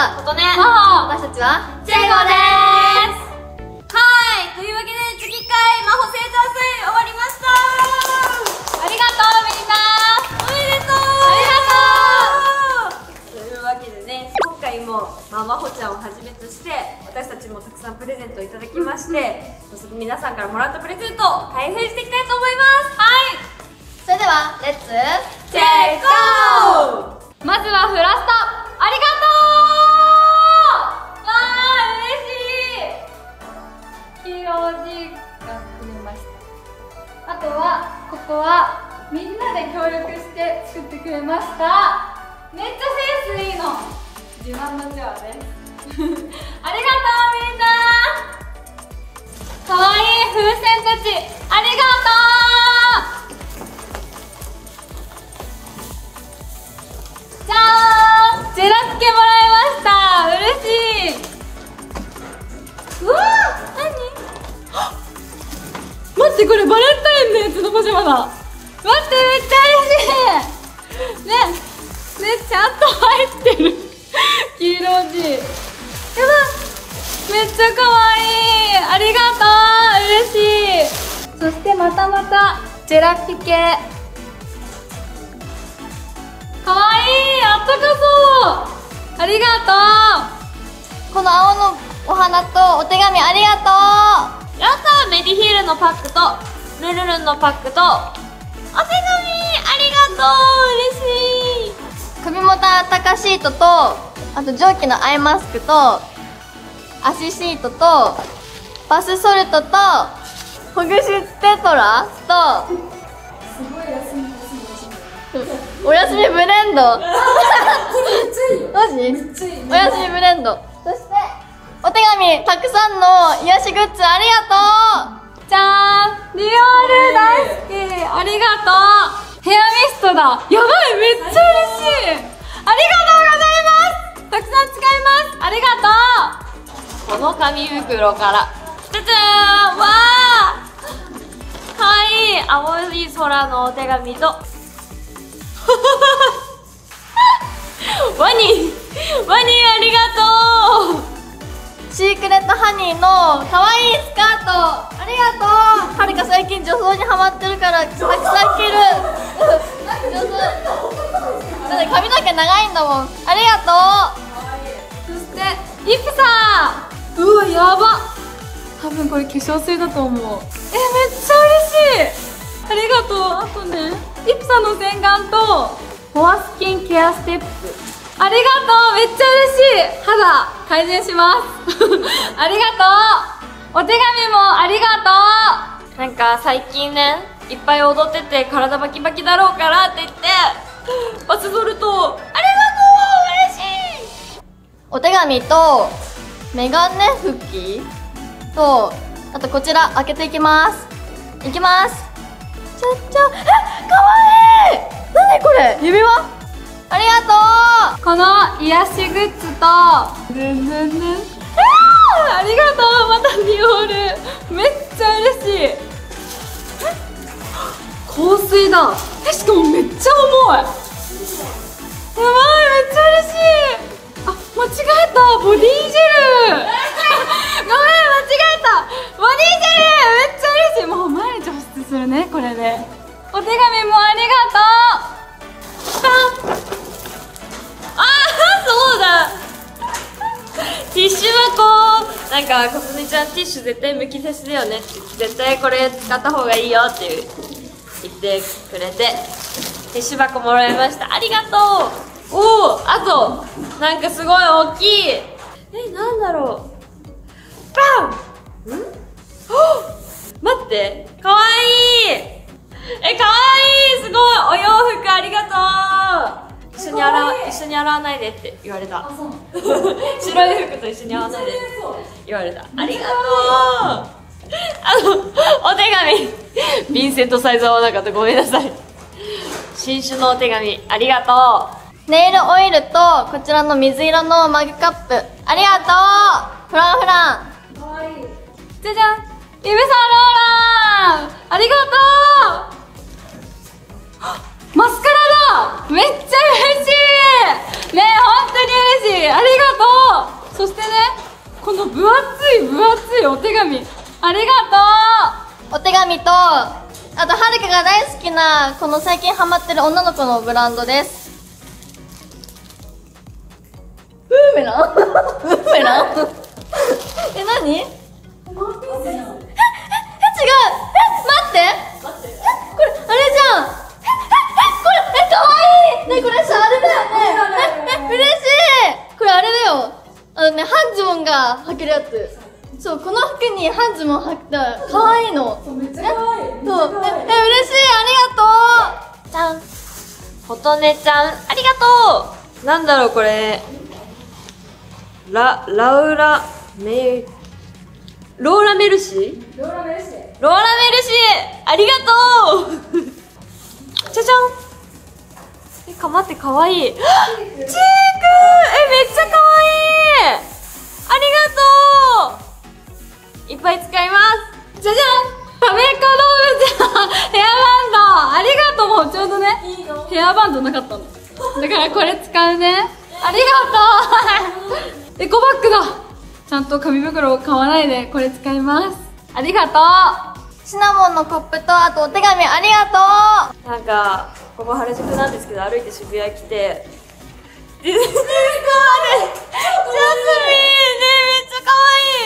かことね。私たちはチェゴです。はい。というわけで次回魔法生誕祭終わりました。ありがとうみんな。おめでとう。ありがとう。というわけでね今回も、まあ、まほちゃんをはじめとして私たちもたくさんプレゼントをいただきまして、早速皆さんからもらったプレゼントを開封していきたいと思います。はい。それではレッツチェゴーまずはフラスタありがとう黄色おじがくれました。あとはここはみんなで協力して作ってくれました。めっちゃセンスいいの。自慢のチャワです。ありがとうみんな。かわいい風船たち。ありがとう。じゃーん。ジェラつけもらいました。嬉しい。わー何？待ってこれバレンタインのやつのパジャマだ。待ってめっちゃ嬉しい。ねねちゃんと入ってる。黄色おじやばめっちゃ可愛い。ありがとう。嬉しい。そしてまたまたジェラピケ。かわいいあったかそう。ありがとう。この青のお花とお手紙ありがととう。やったメディヒールのパックとルルルンのパックとお手紙ありがとう。嬉しい。う首元あったかシートとあと蒸気のアイマスクと足シートとバスソルトとほぐしテトラとすごい休みお休みブレンド。マジ？お休みブレンド。そしてお手紙たくさんの癒しグッズありがとう。じゃーんディオール大好き。ありがとう。ヘアミストだ。やばいめっちゃ嬉しいありがとう。ございますたくさん使いますありがとうこの紙袋からじゃじゃーんわーかわいい青い空のお手紙とワニワニありがとうシークレットハニーの可愛いスカート。ありがとう。はるか最近女装にハマってるからたくさん着る。女装。だって髪の毛長いんだもん。ありがとそしてイプサーうわやば。多分これ化粧水だと思う。えめっちゃ嬉しい。ありがとう。あとね。イプサの洗顔とフォアスキンケアステップありがとう。めっちゃ嬉しい肌改善しますありがとう。お手紙もありがとう。なんか最近ねいっぱい踊ってて体バキバキだろう。からって言ってバスソルトありがとう。嬉しいお手紙とメガネ拭きとあとこちら開けていきますいきますちゃっちゃえかわいい何これ指輪ありがとう。この癒しグッズとルンルンルンありがとうまたディオー。ルめっちゃ嬉しい香水だ。えしかもめっちゃ重い。やばいめっちゃ嬉しい。あ間違えた。ボディジェル。ごめん間違えたボディジェルめっちゃ嬉しい。もう毎日保湿するねこれで。お手紙もありがとうパン。ああそうだ。ティッシュ箱。なんかかすみちゃんティッシュ絶対むき出しだよね。絶対これ使った方がいいよって言ってくれて。ティッシュ箱もらいました。ありがとう。おおあとなんかすごい大きい。えなんだろう。パン。ん？ほっ待って。かわいい。えかわいい。すごい。お洋服ありがとう。一緒に洗わ一緒に洗わないでって言われた。白い服と一緒に洗わないでって言われた。ありがとう。あのお手紙。ヴィンセントサイズ合わなかった。ごめんなさい。新種のお手紙。ありがとネイルオイルとこちらの水色のマグカップ。ありがとう。フランフラン。うかわいい。じゃじゃん。イブサローラン。ありがとう。マスカめっちゃ嬉しい。ねえ本当に嬉しい。ありがとう。そしてねこの分厚い分厚いお手紙。ありがお手紙とあとはるかが大好きなこの最近ハマってる女の子のブランドです。ブーメランブーメランえ何？えええ違う。え待って。えこれあれじゃん。ええわいいねこれさあれだよね。ええ嬉しい。これあれだよ。あのねハンズボンが履けるやつ。そうこの服にハンズボン履いたらかわいいの。めっちゃかわいい。そう。ええ嬉しい。ありがとう。じゃん。フォトネちゃんありがとう。なんだろうこれ。ララウラメローラメルシー？ローラメルシー。ローラメルシー。ありがとう。じゃじゃんえかまってかわい。いチークえめっちゃかわい。いありがとう。いっぱい使います。じゃじゃん。ためっこ動物ヘアバンド。ありがとう。もうちょうどね。ヘアバンドなかったの。だからこれ使うね。ありがとう。エコバッグだ。ちゃんと紙袋を買わないでこれ使います。ありがとうシナモンのコップとあとお手紙ありがとなんかここ原宿なんですけど歩いて渋谷来て。ディズニーストアでジャスミンねめっちゃ可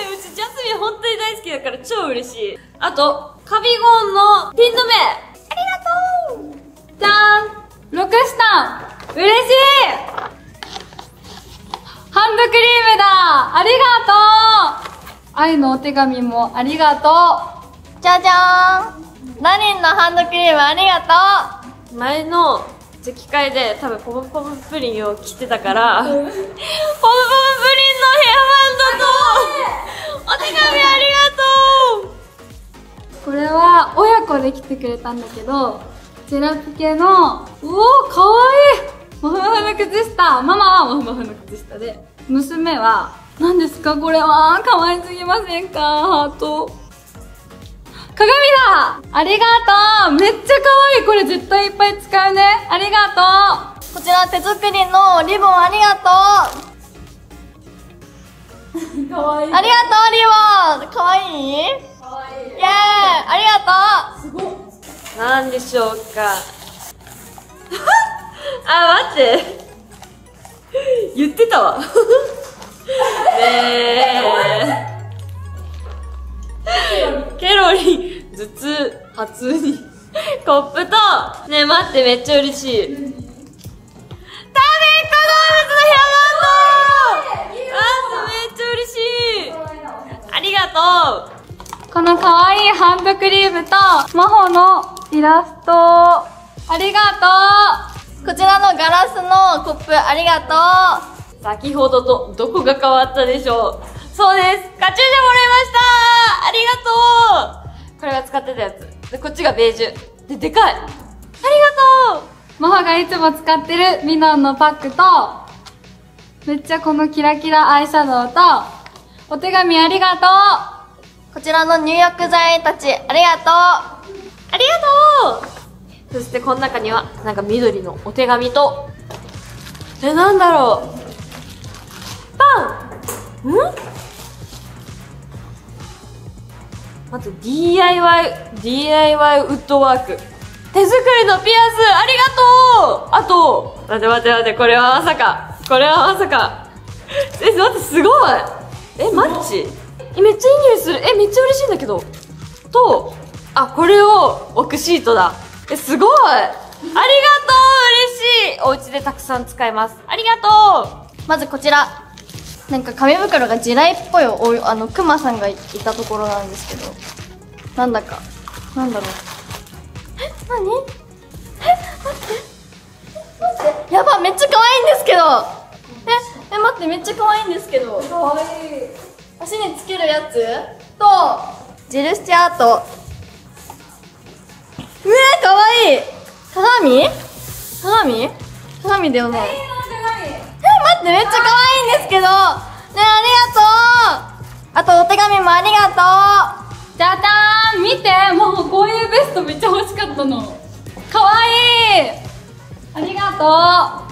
愛い。うちジャスミン本当に大好きだから超嬉しい。あとカビゴンのピン止め。ありがとう。じゃーんロクシタン嬉しい。ハンドクリームだ。ありがとう。愛のお手紙もありがとうじゃじゃーん。ラニンのハンドクリームありがと前のチェキ会で多分ポムポムプリンを着てたから。ポムポムプリンのヘアバンドと。お手紙ありがとう。うこれは親子で来てくれたんだけどジェラピケのうおーかわいい。モフモフの靴下。ママはモフモフの靴下で。娘は何ですかこれは。可愛すぎませんか？ハート鏡だ。ありがとう。めっちゃ可愛い。これ絶対いっぱい使うね。ありがとう。こちら手作りのリボンありがとう。かわい。いありがとうリボン。かわい？いかわい。いイエーイ。ありがとう。すごいなんでしょうか。あ、待って。言ってたわ。ねえ。ケロリン、頭痛、発に。コップと、ねえ待って、めっちゃ嬉しい。タメコ動物のヘアバンドあ、めっちゃ嬉しい。ありがとう。この可愛いハンドクリームと、魔法のイラストありがとうこちらのガラスのコップありがとう先ほどとどこが変わったでしょう？そうです。カチューシャもらいました。ありがとう。これが使ってたやつ。で、こっちがベージュ。で、でかい。ありがとう。マハがいつも使ってるミノンのパックと、めっちゃこのキラキラアイシャドウと、お手紙ありがとう。こちらの入浴剤たち、ありがとう。ありがとう。そしてこの中にはなんか緑のお手紙と。えなんだろう。パン。ん？まず DIY DIY ウッドワーク。手作りのピアスありがとう。あと待って待って待ってこれはまさか。これはまさか。え待ってすごい。えマッチ？えめっちゃいい匂いする。えめっちゃ嬉しいんだけど。とあこれを置くシートだ。え、すごい。ありがとう。嬉しい。お家でたくさん使えます。ありがとう。まずこちら。なんか紙袋が地雷っぽいお、あの、クマさんがいたところなんですけど。なんだか。なんだろう。え、なにえ、待って。待って。やば、めっちゃ可愛いんですけど。え、え、待って、めっちゃ可愛いんですけど。可愛い足につけるやつと、ジルスチアート。うえかわいい鏡？鏡？鏡だよねえ待ってめっちゃかわいんですけど。ねありがとう。あとお手紙もありがとう。じゃじゃーん見て。もうこういうベストめっちゃ欲しかったの。かわい。ありがとう。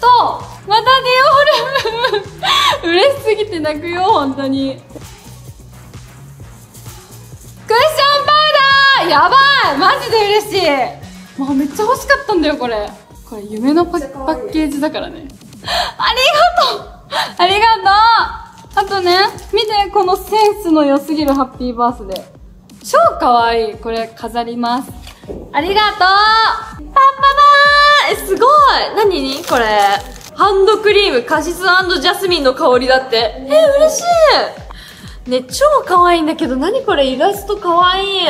とまたディオール。嬉しすぎて泣くよ、本当に。クッションパウダー。やばい。マジで嬉しい。もうめっちゃ欲しかったんだよ、これ。これ夢のパパッケージだからね。ありがとうありがとうあとね、見て、このセンスの良すぎるハッピーバースデー。超可愛い。これ飾ります。ありがとうパッパバーえ、すごい何？これ。ハンドクリーム、カシスジャスミンの香りだって。え、嬉しいね、超可愛いんだけど、何これ？イラスト可愛い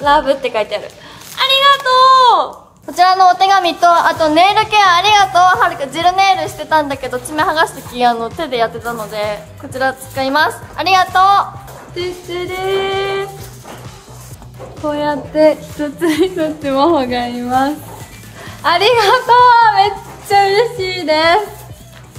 ラブって書いてある。ありがとうこちらのお手紙と、あとネイルケアありがとう。はるかジルネイルしてたんだけど、爪剥がすとき、あの、手でやってたので、こちら使います。ありがとてってれーこうやって一つ一つもほがいます。ありがとう。めっちゃ嬉しいで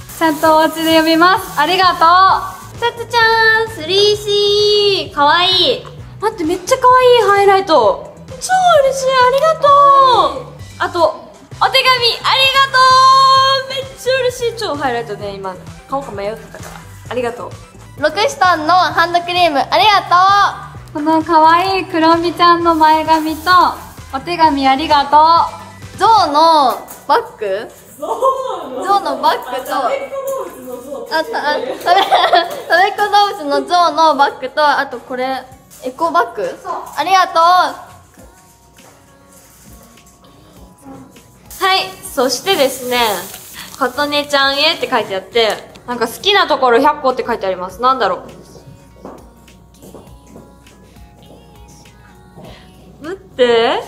す。ちゃんとお家で読みます。ありがとう。さつちゃん、スリーシー。かわいい。待って、めっちゃかわいいハイライト。超嬉しい。ありがとうあと、お手紙ありがとう。めっちゃ嬉しい。超ハイライトね、今、買おうか迷ってたから。ありがとう。うロクシトンのハンドクリームありがう。この可愛いクロミちゃんの前髪と、お手紙ありがとう。ゾウのバッグ？ゾウのバッグと、あ、た、あ、たべ、たべっ子動物のゾウのバッグと、あとこれ、エコバッグ？ありがとうはい、そしてですね、琴音ちゃんへって書いてあって、なんか好きなところ100個って書いてあります。なんだろう。待って。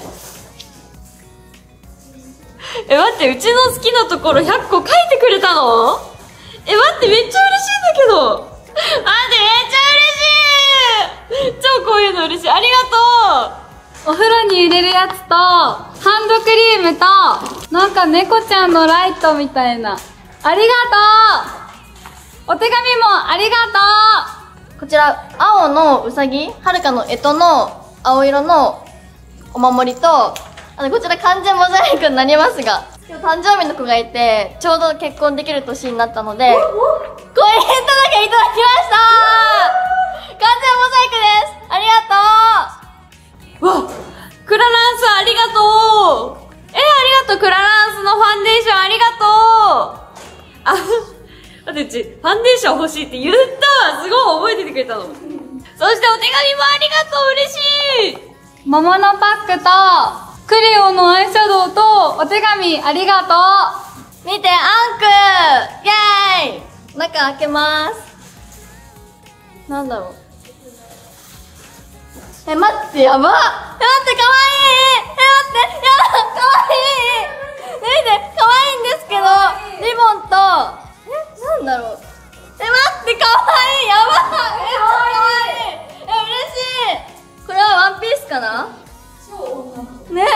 え、待って、うちの好きなところ100個書いてくれたの？え、待って、めっちゃ嬉しいんだけど。待って、めっちゃ嬉しい超こういうの嬉しい。ありがとうお風呂に入れるやつと、ハンドクリームと、なんか猫ちゃんのライトみたいな。ありがとう。お手紙もありがとう。こちら、青のうさぎ、はるかの干支の青色のお守りと、あの、こちら完全モザイクになりますが、今日誕生日の子がいて、ちょうど結婚できる年になったので、コインヘッドだけいただきました。完全モザイクです。ありがとう。わクラランスありがとう。え、ありがとう。クラランスのファンデーションありがとう。あ、待ってうち、ファンデーション欲しいって言ったわ。すごい覚えててくれたの。そしてお手紙もありがとう。嬉しい。桃のパックと、クレオのアイシャドウと、お手紙ありがとう。見て、アンク。イェーイ。中開けます。なんだろう。え、待って、やば。え、待って、かわい。いえ、待って、やばかわい。い見て、かわいいんですけど、リボンと、え、なんだろう。え、待って、かわい。いやば。めっちゃかわい。いえ、嬉しい。これはワンピースかな？ね。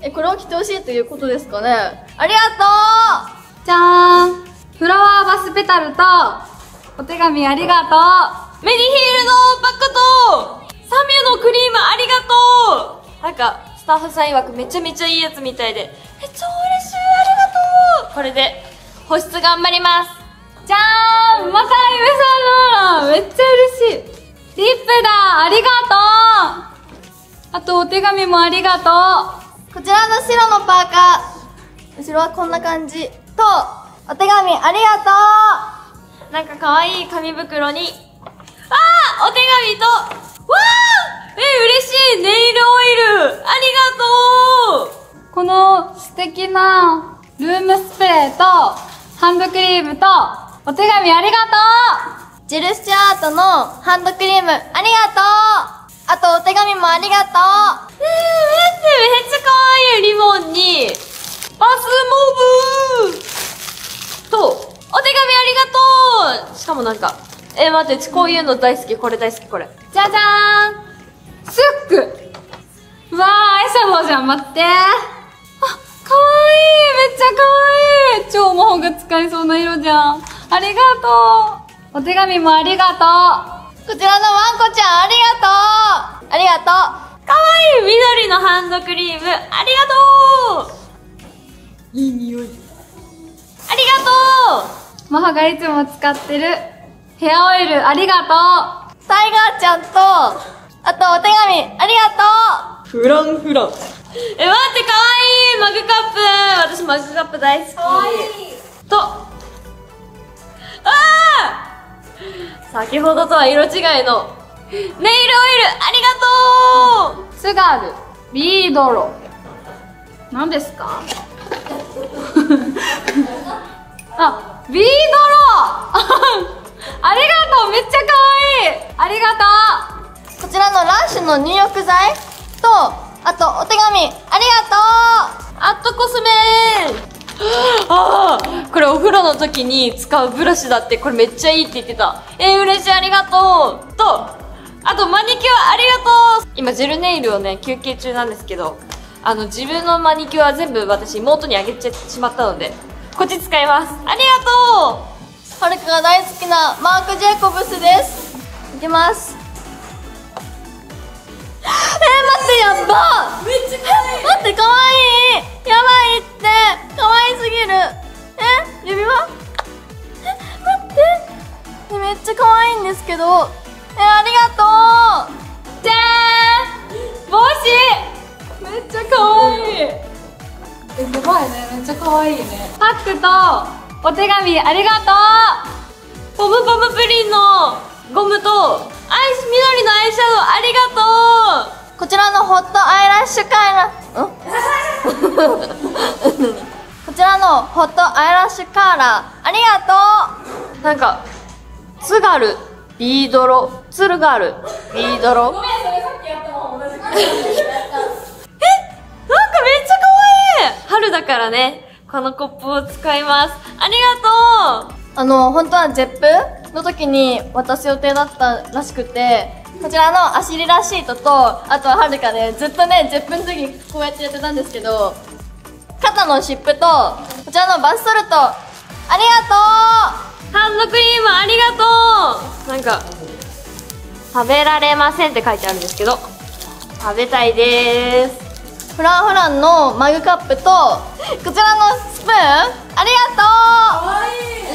え、これを着てほしいということですかね。ありがとう。じゃーん。フラワーバスペタルと、お手紙ありがとう。メディヒールのバッグと、サミュのクリームありがとうなんか、スタッフさん曰くめちゃめちゃいいやつみたいで、え、超嬉しいありがとうこれで、保湿頑張りますじゃーんまたゆめさんのめっちゃ嬉しいリップだありがとうあとお手紙もありがとうこちらの白のパーカー後ろはこんな感じとお手紙ありがとうなんか可愛い紙袋にあーお手紙とわー、え嬉しいネイルオイルありがとうこの素敵なルームスプレーとハンドクリームとお手紙ありがとうジェルスチュアートのハンドクリームありがとうあとお手紙もありがとうえー、めっちゃ可愛いリボンにパスモブとお手紙ありがとうしかもなんかえー、待って、こういうの大好き、これ大好き、これ。じゃじゃーんスック。わー、アイシャドウじゃん、待って。あ、かわいい。めっちゃかわいい。超魔法が使えそうな色じゃん。ありがとう。お手紙もありがとう。こちらのワンコちゃん、ありがとう。ありがとう。かわいい。緑のハンドクリーム、ありがとう。いい匂い。ありがとう。マハがいつも使ってるヘアオイル。ありがとう。タイガーちゃんと、あとお手紙ありがとフランフラン。え、待って、かわいい。マグカップ。私マグカップ大好き。かわいい。と、あー！先ほどとは色違いの、ネイルオイルありがとう。う津軽ビードロ。何ですか？あビードロ。ありがとう。めっちゃかわいい。ありがとうこちらのラッシュの入浴剤と、あとお手紙。ありがとう。アットコスメ。ああこれお風呂の時に使うブラシだって。これめっちゃいいって言ってた。えー、嬉しい。ありがとう。とあとマニキュアありがとう。今ジェルネイルをね休憩中なんですけどあの自分のマニキュア全部私妹にあげてしまったのでこっち使います。ありがとう。はるかが大好きなマーク・ジェイコブスです。いきますえー、待ってやっばめっちゃ可愛い待ってかわい。いやばいって。かわいすぎる。え指輪？え待って。めっちゃ可愛いんですけど。えありがとう。じゃーん。帽子。めっちゃ可愛い。えやばいね。めっちゃ可愛いね。パックとお手紙ありがとう。ポムポムプリンのゴムとアイス緑のアイシャドウありがとう。こちらのホットアイラッシュカーラ。ん？こちらのホットアイラッシュカーラーありがとう。なんか津軽ビードロツルガルビードロ。ごめんそれさっきやったの。同じえ？なんかめっちゃ可愛い。春だからね。このコップを使います。ありがとう。あの本当はゼップ？の時に渡す予定だったらしくてこちらのアシリラシートとあとははるかでずっとね10分の時にこうやってやってたんですけど肩の湿布とこちらのバスソルトありがとう!ハンドクリームありがとう!なんか食べられませんって書いてあるんですけど食べたいです。フランフランのマグカップとこちらのスプーンありが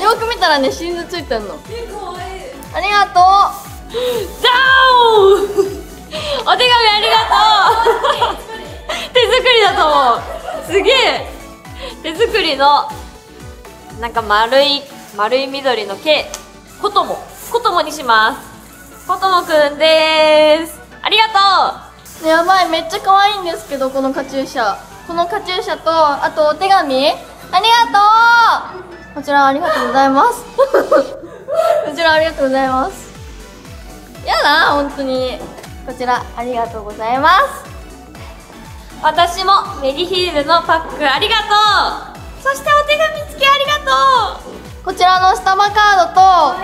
とうたらねシーズついてんの。ありがとう。ダオ お手紙ありがとう。手作りだと思う。すげえ。手作りのなんか丸い丸い緑の毛。コトモ。コトモにします。コトモくんです。ありがとう。やばいめっちゃ可愛いんですけどこのカチューシャ。このカチューシャとあとお手紙。ありがとうこちらありがとうございます。こちらありがとうございます。やだ本当に。こちらありがとうございます。私もメリヒールのパックありがとう。そしてお手紙付きありがとう。こちらのスタバカードと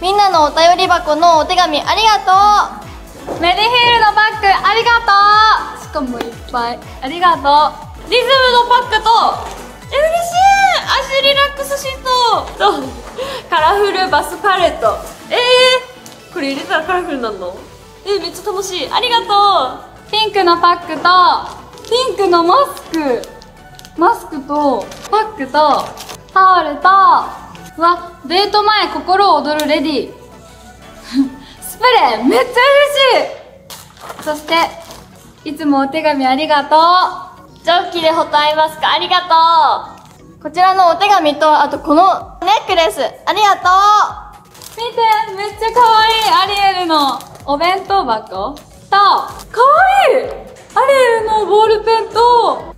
みんなのお便り箱のお手紙ありがとう。メディヒールのバッグありがとう。しかもいっぱい。ありがとう。リズムのパックとえ嬉しい。アシュリラックスシート。とカラフルバスパレット。えー。これ入れたらカラフルなの？えめっちゃ楽しい。ありがとう。ピンクのパックと。ピンクのマスク。マスクとパックとタオルと。わデート前心躍るレディ スプレーめっちゃ嬉しい。そしていつもお手紙ありがとうジョッキでホットアイマスクありがとう。こちらのお手紙とあとこのネックレス。ありがとう。見てめっちゃ可愛い。アリエルのお弁当箱と可愛い。アリエルのボールペンと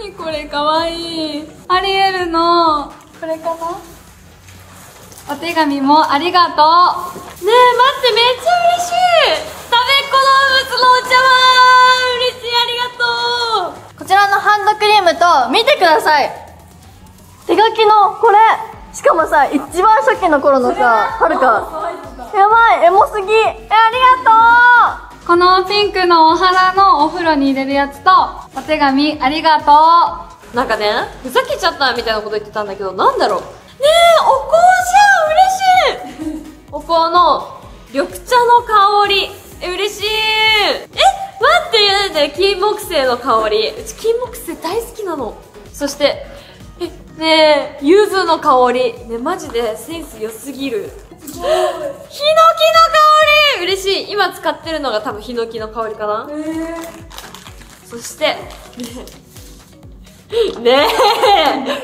何これ可愛い。アリエルのこれかな？お手紙もありがとう。ねえ待ってめっちゃ嬉しい。食べっ子動物のお茶碗。嬉ありがとう。こちらのハンドクリームと見てください。手書きのこれ。しかもさ一番初期の頃のさはるか。やばいエモすぎ。えありがとう。このピンクのお花のお風呂に入れるやつとお手紙ありがとう。なんかねふざけちゃったみたいなこと言ってたんだけどなんだろう。ねえお香じゃん嬉しい。お香の緑茶の香りえ嬉しいえ待ってね金木犀の香り。うち金木犀大好きなの。そしてえねねえ柚子の香り。ねマジでセンス良すぎる。ヒノキの香り。嬉しい。今使ってるのが多分ヒノキの香りかな。そしてねえ。ね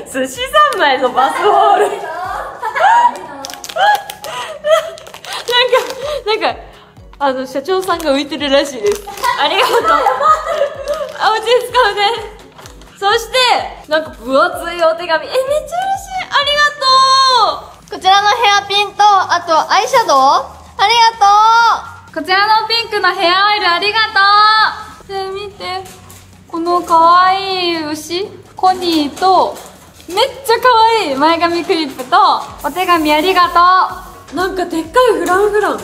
え。寿司三昧のバスボール。なんかなんかあの社長さんが浮いてるらしいです。ありがとう。あお家で使うねそしてなんか分厚いお手紙。えめっちゃ嬉しい。ありがとう。こちらのヘアピンと、あとアイシャドウ。ありがとこちらのピンクのヘアオイルありがとう。で見て。このかわいい牛コニーとめっちゃかわいい前髪クリップとお手紙ありがとなんかでっかいフランフラン。う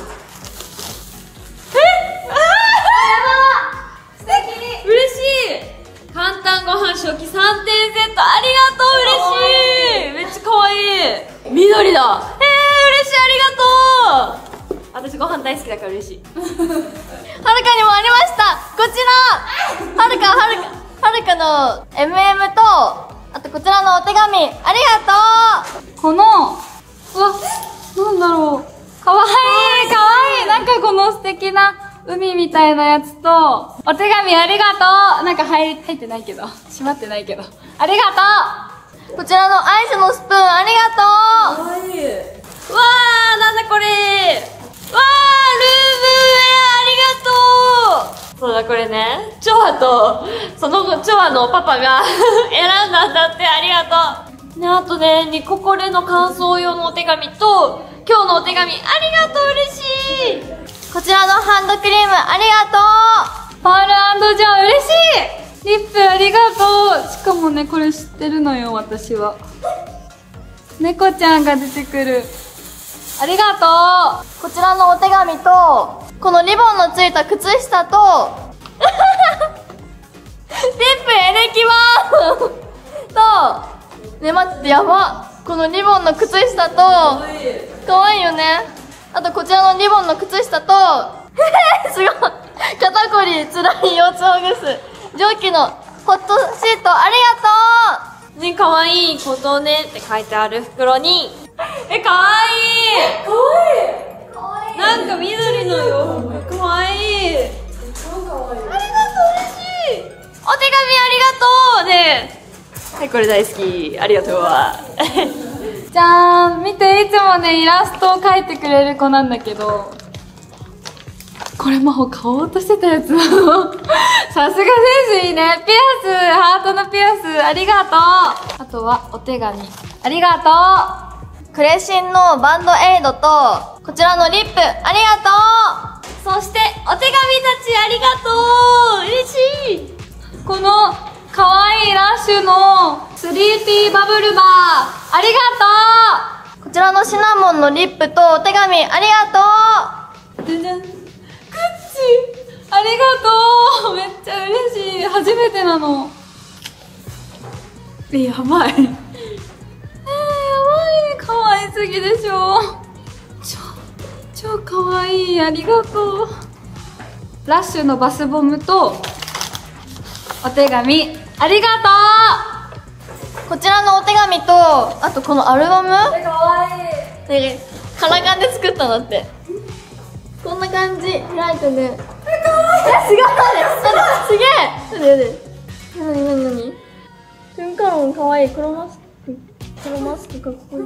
素敵。嬉しい。簡単ご飯食器3点セットありがとう。嬉しい。めっちゃ可愛い。緑だえー、嬉しい。ありがとう私ご飯大好きだから嬉しい。うはるかにもありました。こちら。はるかはるかはるかの MM と、あとこちらのお手紙。ありがとう。この。うわなんだろう。かわいいかわいい。なんかこの素敵な海みたいなやつとお手紙ありがとう。なんか入入ってないけど。閉まってないけど。ありがとう。こちらのアイスのスプーンありがとう。可愛いうわーなんだこれ。わールームウェアありがとう。そうだこれね。チョアとその後チョアのパパが 選んだんだってありがとう。ねあとねニココレの感想用のお手紙と今日のお手紙ありがとう嬉しいこちらのハンドクリームありがとパールジョー嬉しい。リップありがとう。しかもねこれ知ってるのよ私は。猫ちゃんが出てくる。ありがとう。こちらのお手紙と、このリボンのついた靴下と、リップエレキバーと、ね待ってやば。このリボンの靴下と、かわいいよねあとこちらのリボンの靴下と、すごい。肩こりつらい腰痛ぐす。蒸気のホットシートありがとね、かわいいことねって書いてある袋に、え、かわい。い。かわい。いなんか緑の洋服かわいい。ありがとう、嬉しい。お手紙ありがとうね。はい、これ大好き。ありがとうわ。う じゃーん見ていつもねイラストを描いてくれる子なんだけどこれもう買おうとしてたやつ。な のさすが選手いいね。ピアスハートのピアス。ありがとう。あとはお手紙。ありがとう。クレシンのバンドエイドと、こちらのリップ。ありがとう。そして、お手紙たちありがとう。嬉しい。このかわいいラッシュのスリーピーバブルバー。ありがこちらのシナモンのリップとお手紙ありがとう。じゃじゃんグッチ。ありがとう。めっちゃ嬉しい。初めてなの。えやばい。えー、やばい。可愛すぎでしょ。超超可愛い。ありがとう。ラッシュのバスボムとお手紙ありがとう。こちらのお手紙とあとこのアルバム？かわいい。でカラカンで作ったんだって。こんな感じ。開いてねえかわいい。すごい。すげえ。なになになに瞬間音かわいい黒マスク黒マスクかっこいい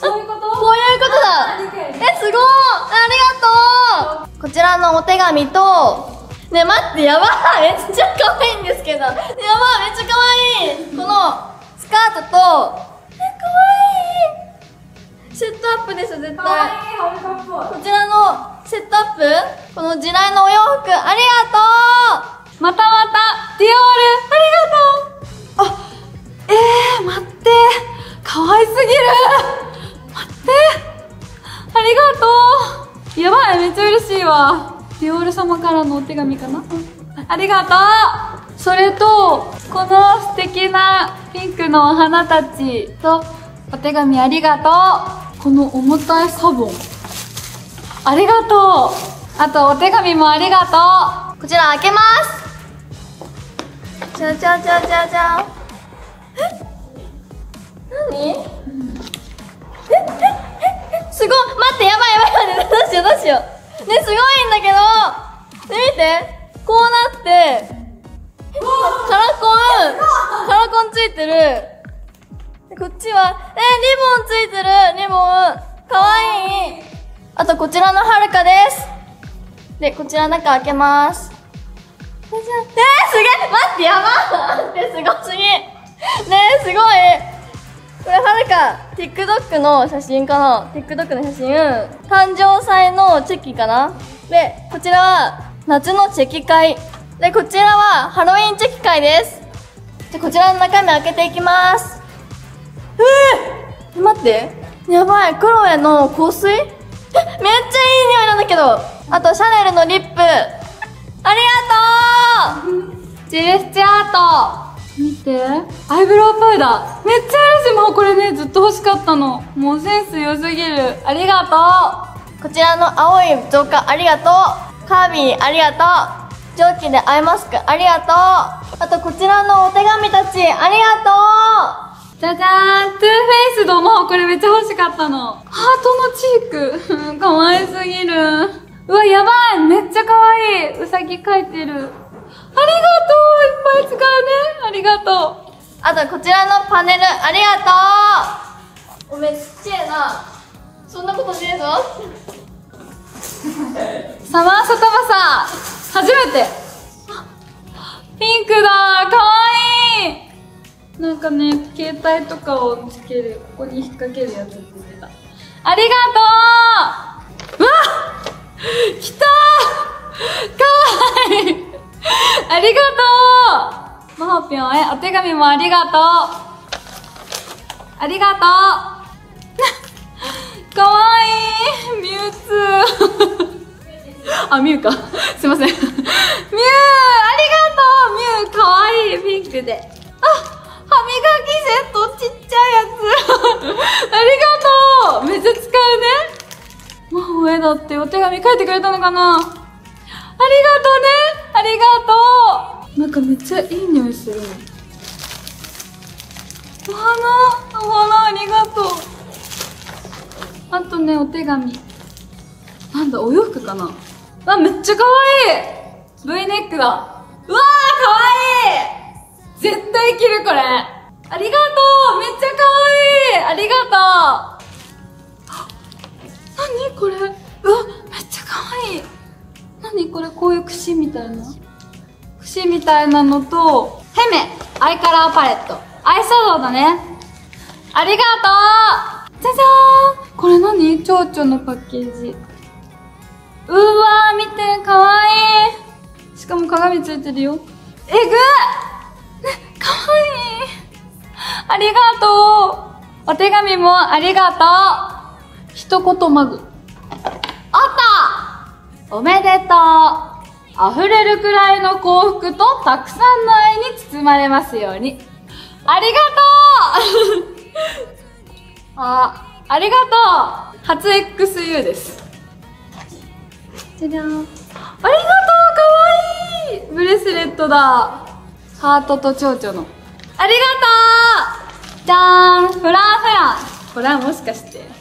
そういうことこういうことだえ。すごいありがとうこちらのお手紙とね待ってやばい。めっちゃ可愛いんですけど。やばいめっちゃ可愛い。このスカートとえ可愛い。セットアップです絶対。こちらのセットアップ。この地雷のお洋服。ありがとう。またまたディオール。ありがとう。あえー、待って。可愛すぎる。待って。ありがとう。やばいめっちゃ嬉しいわディオール様からのお手紙かな？ありがとう。それとこの素敵なピンクのお花たちとお手紙ありがとう。この重たいサボン。ありがとう。あとお手紙もありがとう。こちら開けます。じゃじゃじゃじゃじゃえ？何？え？え？え？え？すごい。待ってやばいやばい。やばいどうしようどうしようねすごいんだけどね見てこうなってカラコンカラコンついてる。こっちはえリボンついてるリボン。かわいい。あとこちらのはるかです。でこちら中開けます。えー、すげえ待ってやば待ってすごすぎ。ねえすごい。これはるか TikTok の写真かな？TikTok の写真。誕生祭のチェキかな？でこちらは夏のチェキ会。でこちらはハロウィンチェキ会です。じゃこちらの中身開けていきます。えー、待って。やばい。クロエの香水？めっちゃいい匂いなんだけど。あとシャネルのリップ。ありがとう！ジルスチュアート。見て。アイブロウパウダーめっちゃあるしもうこれねずっと欲しかったの。もうセンス良すぎる。ありがこちらの青い造花ありがとう。カービィありがとう。蒸気でアイマスクありがとう。あとこちらのお手紙たちありがとう。じゃじゃーん。 Too Faced もこれめっちゃ欲しかったの。ハートのチーク。かわいすぎる。うわやばい。めっちゃかわいい。うさぎ描いてるとういっぱい使うね。ありがとう。あとこちらのパネルありがとう。おめちっちゃいな。そんなことねえぞ。サマーサタバサ。初めて。ピンクだ。かわいい。なんかね携帯とかをつける。ここに引っ掛けるやつって言ってた。ありがとう。うわ来ありがとう。マホぴょんへお手紙もありがとう。ありがとう。かわいい。ミュウツー。あ、ミュウか。すいません。ミュウありがとう。ミュウかわいい。ピンクで。あ歯磨きセットちっちゃいやつ。ありがとう。めっちゃ使うね。魔法絵だってお手紙書いてくれたのかな。ありがとうね。ありがとう。なんかめっちゃいい匂いする。お花お花ありがとう。あとねお手紙。なんだお洋服かな。あめっちゃかわいい。V ネックだ。うわーかわいい。絶対着るこれ。ありがとう。めっちゃかわいい。ありがとう。何これ。うわめっちゃかわいい。何これこういう櫛みたいな？櫛みたいなのとヘメアイカラーパレット。アイシャドウだね。ありがとう。じゃじゃーん。これ何？蝶々のパッケージ。うわー見てかわいい。しかも鏡ついてるよ。えぐかわいい。ありがとう。お手紙もありがとう。一言マグ。あった。おめでとう。溢れるくらいの幸福とたくさんの愛に包まれますように。ありがとう。あ、ありがとう。初 XU です。じゃじゃん。ありがとう。かわいい。ブレスレットだ。ハートと蝶々の。ありがとう。じゃーん。フランフラン。これはもしかして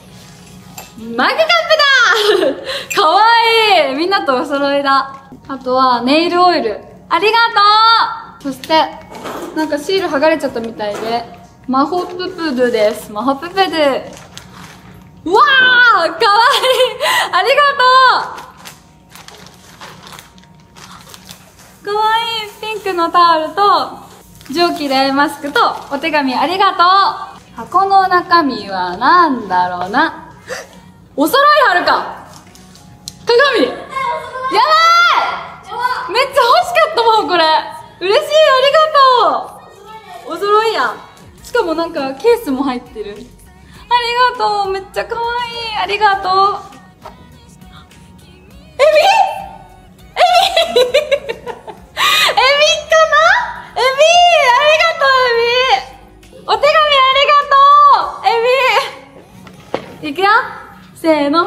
マグカップだ。かわいい。みんなとお揃いだ。あとはネイルオイル。ありがとう。そしてなんかシール剥がれちゃったみたいで。マホププドゥです。マホププドゥうわーかわいい。ありがとう。かわいいピンクのタオルと蒸気でマスクとお手紙ありがとう。箱の中身はなんだろうな。お揃いはるか。鏡。やばい。めっちゃ欲しかったもんこれ。嬉しいありがとう。お揃いやしかもなんかケースも入ってる。ありがとう。めっちゃ可愛い。ありがとう。エビ？エビ？エビかな？エビ？ありがとうエビ。お手紙ありがとう。エビ。いくよ。せーの。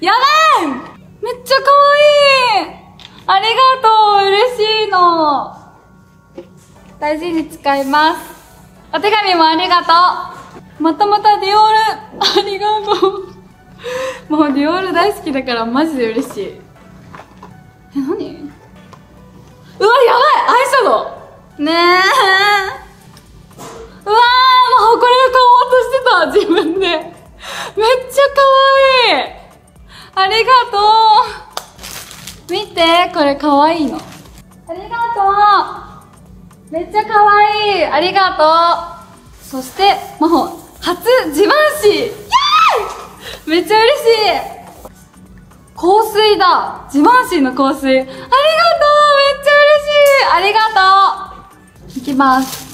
やばい。めっちゃ可愛い。ありがとう。嬉しいの。大事に使います。お手紙もありがとう。またまたディオール。ありがとう。もうディオール大好きだからマジで嬉しい。え何？うわやばい。アイシャドウ。ねえ。うわーもうこれ買おうとしてた。自分で。めっちゃ可愛い。ありがとう。見てこれ可愛いの。ありがとう。めっちゃ可愛い。ありがとう。そして真帆初自慢誌イエーイ。めっちゃ嬉しい。香水だ。自慢誌の香水。ありがとう。めっちゃ嬉しい。ありがとう。いきます。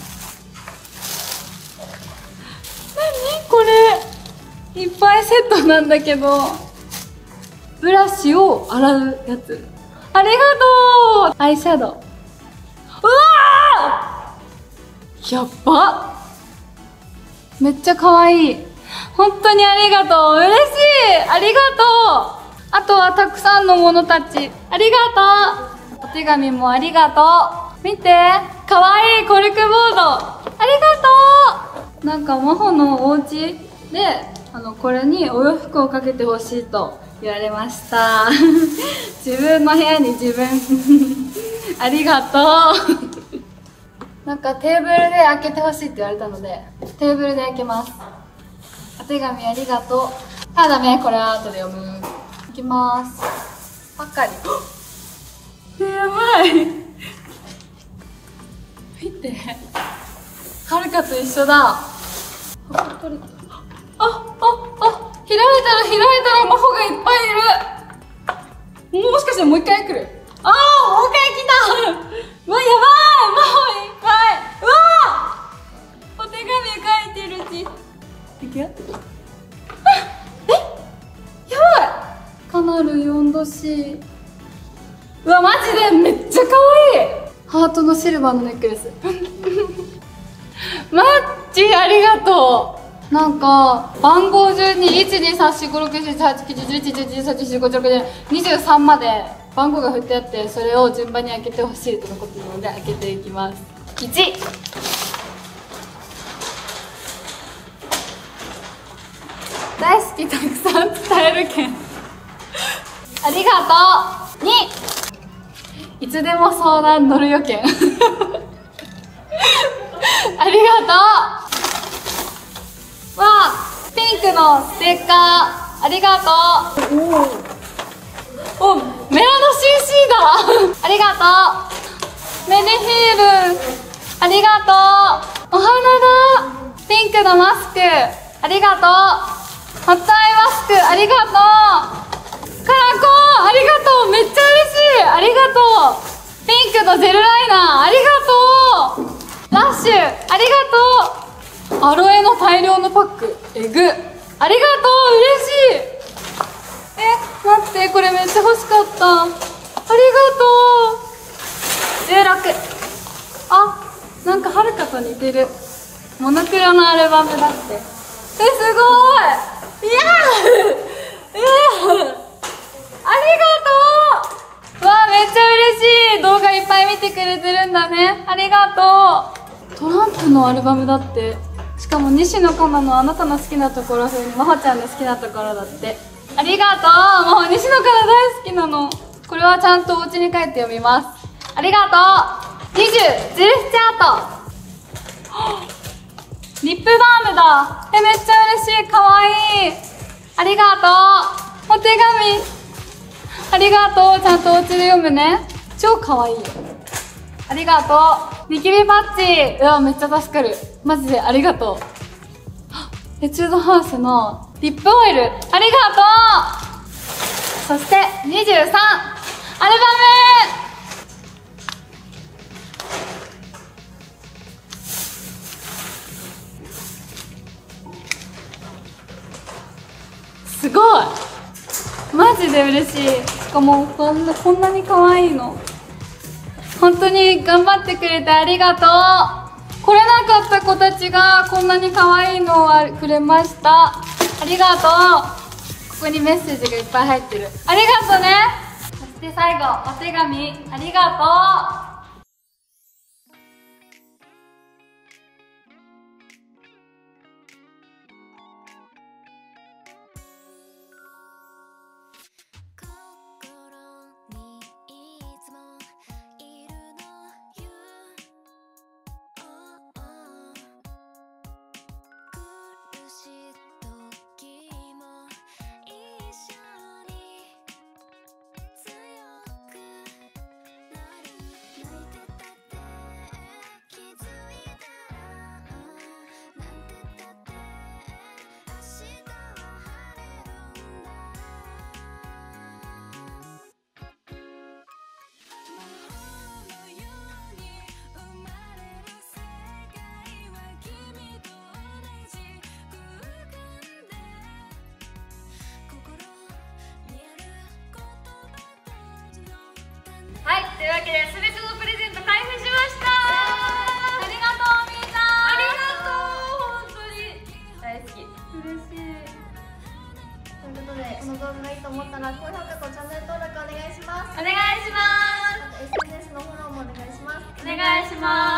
何？これ。いっぱいセットなんだけどブラシを洗うやつ。ありがとう。アイシャドウ。うわー！やっばめっちゃ可愛い本当にありがとう。嬉しい！ありがとう。あとはたくさんのものたち。ありがとう。お手紙もありがとう。見て。可愛い。コルクボード。ありがとう。なんか真帆のお家であのこれにお洋服をかけてほしいと言われました。自分の部屋に自分。ありがとう。なんかテーブルで開けてほしいって言われたのでテーブルで開けます。お手紙ありがとう。あダメこれは後で読む。いきます。ばっかり。やばい。見て。はるかと一緒だ。取れたあ、あ、開いたら開いたら魔法がいっぱいいる。もしかしてもう一回来る？ああもう一回来た。うわ、やばい。魔法いっぱい。うわお手紙書いてるし。いくよえ？やばい。カナル4度 C うわ、マジで？めっちゃ可愛い。ハートのシルバーのネックレス。マッチありがとう。なんか番号順に1234567891011121314151623まで番号が振ってあってそれを順番に開けてほしいとのことなので開けていきます。1大好きたくさん伝えるけん ありがとう。2いつでも相談乗るよけん ありがとうわあピンクのステッカーありがとう。おメラノ CC だありがとうメネヒー。ルありがとう。お花だ。ピンクのマスク。ありがとう。ホットアイマスクありがとうカラコン。ありがとう。めっちゃ嬉しい。ありがとう。ピンクのジェルライナー。ありがとう。ラッシュ。ありがとう。アロエの大量のパック。えぐ。ありがとう。嬉しい。え待って。これめっちゃ欲しかった。ありがとう。16あなんかはるかと似てる。モノクロのアルバムだって。えすごい。いやーいやーありがとう。わあめっちゃ嬉しい。動画いっぱい見てくれてるんだね。ありがとう。トランプのアルバムだって。しかも西野カナのあなたの好きなところ風にまほちゃんの好きなところだって。ありがとう。もう西野カナ大好きなの。これはちゃんとお家に帰って読みます。ありがとう。20ジルスチャート。リップバームだ。えめっちゃ嬉しい。かわいい。ありがとう。お手紙。ありがとう。ちゃんとお家で読むね。超かわいい。ありがとう。ニキビパッチ。うわめっちゃ助かる。マジでありがとう。エチュードハウスのリップオイル。ありがとう。そして23アルバム。すごい。マジで嬉しい。しかもこんなこんなに可愛いの。本当に頑張ってくれてありがとう。来れなかった子たちがこんなに可愛いのをくれました。ありがとう。ここにメッセージがいっぱい入ってる。ありがとうね。そして最後お手紙。ありがとう。というわけで全てのプレゼント開封しました。ありがとうみん。なありがとう本当に。大好き。嬉しい。ということでこの動画がいいと思ったら高評価とチャンネル登録お願いします。お願いしまあと SNS のフォローもお願いします。お願いします